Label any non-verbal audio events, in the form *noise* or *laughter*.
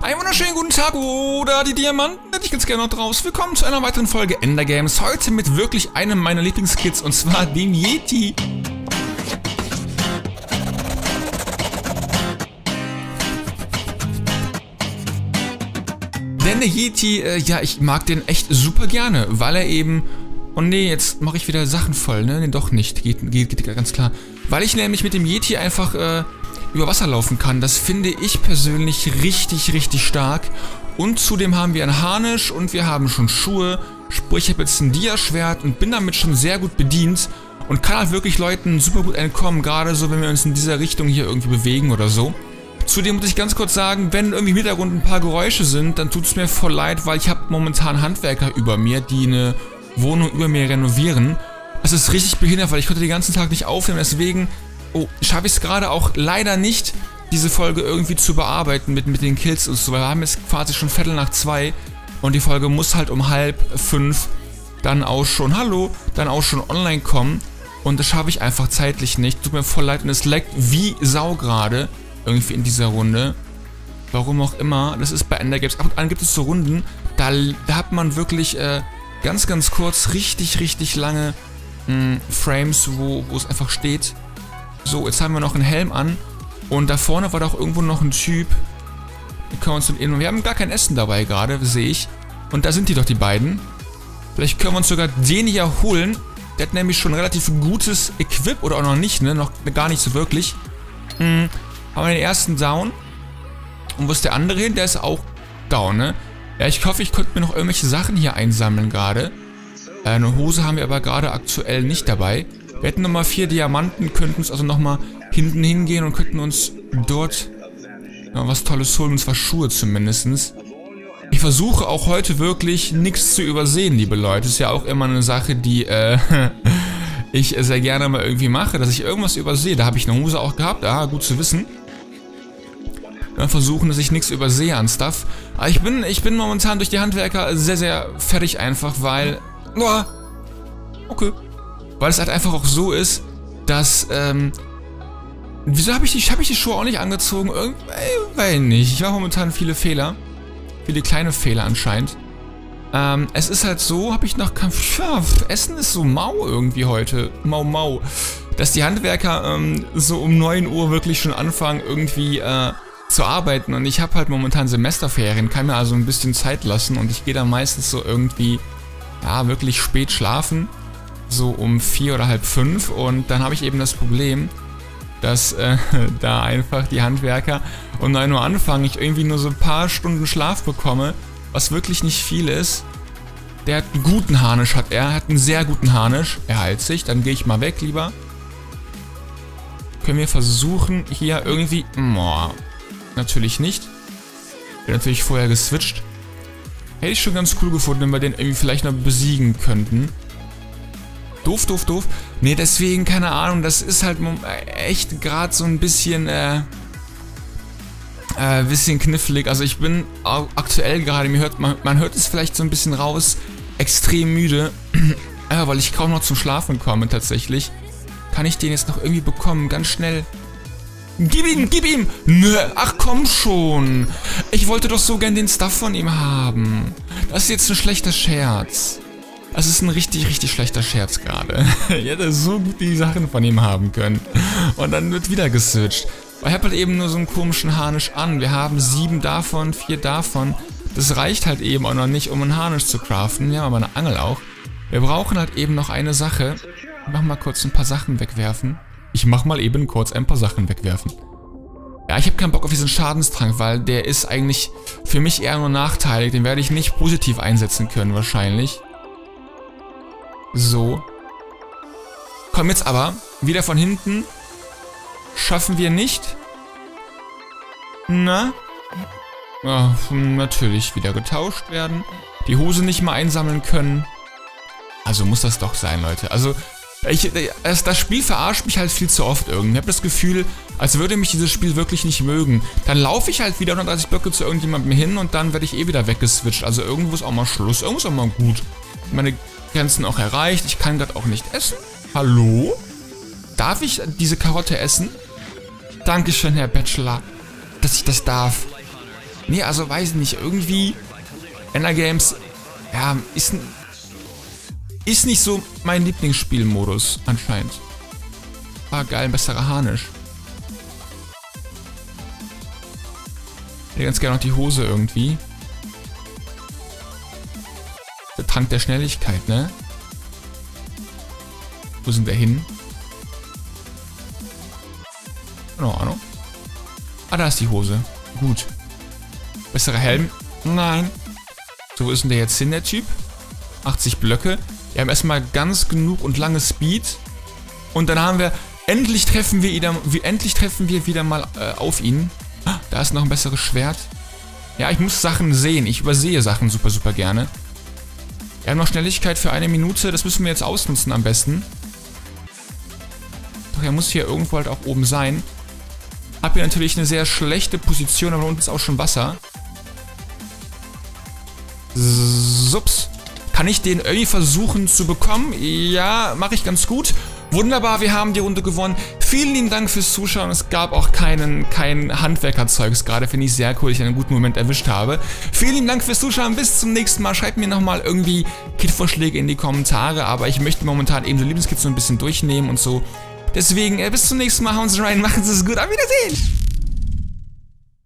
Einen wunderschönen guten Tag oder die Diamanten hätte ich ganz gerne noch draus. Willkommen zu einer weiteren Folge Ender Games. Heute mit wirklich einem meiner Lieblingskits und zwar dem Yeti. Denn der Yeti, äh, ja, ich mag den echt super gerne, weil er eben... Oh nee, jetzt mache ich wieder Sachen voll, ne? Nee, doch nicht. Geht, geht, geht ganz klar. Weil ich nämlich mit dem Yeti einfach äh, über Wasser laufen kann. Das finde ich persönlich richtig, richtig stark. Und zudem haben wir ein Harnisch und wir haben schon Schuhe. Sprich, ich habe jetzt ein Dia-Schwert und bin damit schon sehr gut bedient. Und kann halt wirklich Leuten super gut entkommen, gerade so, wenn wir uns in dieser Richtung hier irgendwie bewegen oder so. Zudem muss ich ganz kurz sagen, wenn irgendwie im Hintergrund ein paar Geräusche sind, dann tut es mir voll leid, weil ich habe momentan Handwerker über mir, die eine Wohnung über mir renovieren. Das ist richtig behindert, weil ich konnte den ganzen Tag nicht aufnehmen, deswegen oh, schaffe ich es gerade auch leider nicht, diese Folge irgendwie zu bearbeiten mit, mit den Kills und so, wir haben jetzt quasi schon Viertel nach zwei und die Folge muss halt um halb fünf dann auch schon, hallo, dann auch schon online kommen und das schaffe ich einfach zeitlich nicht. Tut mir voll leid und es leckt wie Sau gerade irgendwie in dieser Runde. Warum auch immer. Das ist bei Ender Games. Ab und an gibt es so Runden, da, da hat man wirklich äh, ganz, ganz kurz richtig, richtig lange mh, Frames, wo, wo es einfach steht. So, jetzt haben wir noch einen Helm an. Und da vorne war doch irgendwo noch ein Typ. Wir können uns in, wir haben gar kein Essen dabei gerade, sehe ich. Und da sind die doch, die beiden. Vielleicht können wir uns sogar den hier holen. Der hat nämlich schon relativ gutes Equip, oder auch noch nicht, ne? Noch gar nicht so wirklich. Haben wir den ersten down. Und wo ist der andere hin? Der ist auch down, ne? Ja, ich hoffe, ich konnte mir noch irgendwelche Sachen hier einsammeln gerade. Äh, eine Hose haben wir aber gerade aktuell nicht dabei. Wir hätten nochmal vier Diamanten, könnten uns also nochmal hinten hingehen und könnten uns dort ja, was Tolles holen, und zwar Schuhe zumindestens. Ich versuche auch heute wirklich nichts zu übersehen, liebe Leute. Ist ja auch immer eine Sache, die äh, *laughs* ich sehr gerne mal irgendwie mache, dass ich irgendwas übersehe. Da habe ich eine Hose auch gehabt, ah, gut zu wissen. Ja, versuchen, dass ich nichts übersehe an Stuff. Aber ich bin, ich bin momentan durch die Handwerker sehr, sehr fertig einfach, weil... Oh, okay. Weil es halt einfach auch so ist, dass, ähm... Wieso habe ich, die, hab ich die Schuhe auch nicht angezogen? Irgendwie nicht. Ich mache momentan viele Fehler. Viele kleine Fehler anscheinend. Ähm, es ist halt so, habe ich noch... Ja, Essen ist so mau irgendwie heute. Mau, mau. Dass die Handwerker ähm, so um 9 Uhr wirklich schon anfangen, irgendwie... Äh, zu arbeiten und ich habe halt momentan Semesterferien, kann mir also ein bisschen Zeit lassen und ich gehe dann meistens so irgendwie, ja, wirklich spät schlafen, so um vier oder halb fünf und dann habe ich eben das Problem, dass äh, *laughs* da einfach die Handwerker um 9 Uhr anfangen, ich irgendwie nur so ein paar Stunden Schlaf bekomme, was wirklich nicht viel ist. Der hat einen guten Harnisch, hat er, hat einen sehr guten Harnisch, er heilt sich, dann gehe ich mal weg lieber. Können wir versuchen, hier irgendwie... Boah, Natürlich nicht. Bin natürlich vorher geswitcht. Hätte ich schon ganz cool gefunden, wenn wir den irgendwie vielleicht noch besiegen könnten. Doof, doof, doof. Nee, deswegen, keine Ahnung, das ist halt echt gerade so ein bisschen, äh, äh, bisschen knifflig. Also ich bin aktuell gerade, mir hört, man, man hört es vielleicht so ein bisschen raus, extrem müde. *clears throat* ja, weil ich kaum noch zum Schlafen komme tatsächlich. Kann ich den jetzt noch irgendwie bekommen? Ganz schnell. Gib ihm, gib ihm! Nö, ach komm schon. Ich wollte doch so gern den Stuff von ihm haben. Das ist jetzt ein schlechter Scherz. Das ist ein richtig, richtig schlechter Scherz gerade. *laughs* ich hätte so gut die Sachen von ihm haben können. Und dann wird wieder geswitcht. Ich habe halt eben nur so einen komischen Harnisch an. Wir haben sieben davon, vier davon. Das reicht halt eben auch noch nicht, um einen Harnisch zu craften. Ja, aber eine Angel auch. Wir brauchen halt eben noch eine Sache. Ich mach mal kurz ein paar Sachen wegwerfen. Ich mach mal eben kurz ein paar Sachen wegwerfen. Ja, ich habe keinen Bock auf diesen Schadenstrank, weil der ist eigentlich für mich eher nur nachteilig. Den werde ich nicht positiv einsetzen können wahrscheinlich. So. Komm jetzt aber, wieder von hinten. Schaffen wir nicht. Na? Ja, natürlich wieder getauscht werden. Die Hose nicht mal einsammeln können. Also muss das doch sein, Leute. Also ich, das Spiel verarscht mich halt viel zu oft irgendwie. Ich habe das Gefühl, als würde mich dieses Spiel wirklich nicht mögen. Dann laufe ich halt wieder 130 Blöcke zu irgendjemandem hin und dann werde ich eh wieder weggeswitcht. Also irgendwo ist auch mal Schluss, irgendwo ist auch mal gut. meine Grenzen auch erreicht. Ich kann gerade auch nicht essen. Hallo? Darf ich diese Karotte essen? Dankeschön, Herr Bachelor, dass ich das darf. Nee, also weiß nicht, irgendwie Games, ja, ist, ist nicht so mein Lieblingsspielmodus anscheinend. Ah, geil, besserer Harnisch. Ich hätte ganz gerne noch die Hose irgendwie. Der Trank der Schnelligkeit, ne? Wo sind wir hin? Keine Ahnung. Ah, da ist die Hose. Gut. Besserer Helm? Nein. So, wo ist denn der jetzt hin, der Typ? 80 Blöcke. Wir haben erstmal ganz genug und lange Speed. Und dann haben wir... Endlich treffen wir wieder, endlich treffen wir wieder mal äh, auf ihn. Da ist noch ein besseres Schwert. Ja, ich muss Sachen sehen. Ich übersehe Sachen super, super gerne. Wir haben noch Schnelligkeit für eine Minute. Das müssen wir jetzt ausnutzen am besten. Doch er muss hier irgendwo halt auch oben sein. Hab hier natürlich eine sehr schlechte Position, aber unten ist auch schon Wasser. Sups. Kann ich den irgendwie versuchen zu bekommen? Ja, mache ich ganz gut. Wunderbar, wir haben die Runde gewonnen. Vielen lieben Dank fürs Zuschauen. Es gab auch keinen, kein Handwerkerzeugs gerade. Finde ich sehr cool, dass ich einen guten Moment erwischt habe. Vielen lieben Dank fürs Zuschauen. Bis zum nächsten Mal. Schreibt mir nochmal irgendwie Kit-Vorschläge in die Kommentare. Aber ich möchte momentan eben so Lieblingskits so ein bisschen durchnehmen und so. Deswegen, äh, bis zum nächsten Mal. Hauen Sie rein. Machen Sie es gut. Auf Wiedersehen.